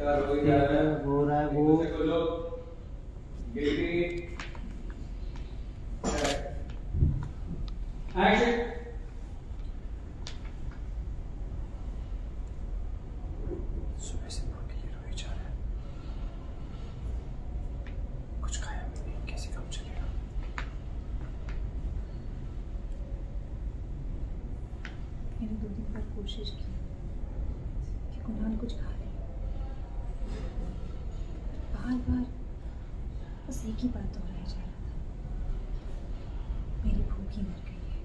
हो रहा है वो। Action. सुबह से बहुत क्लियर जा रहा कुछ खाया भी नहीं। कैसे काम चलेगा? मैंने दो दिन बाद कोशिश की कि कुणाल कुछ खा ले। बार बार बस एक ही बात दोहराया जा रहा था। मेरी भूख ही मर गई है।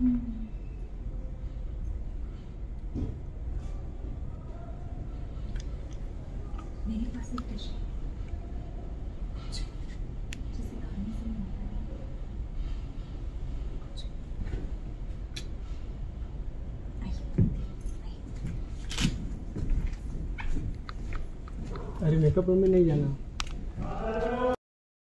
मेरे पास एक डिश है। जिसे खाने से मिलता है। अरे मेकअप रूम में नहीं जाना।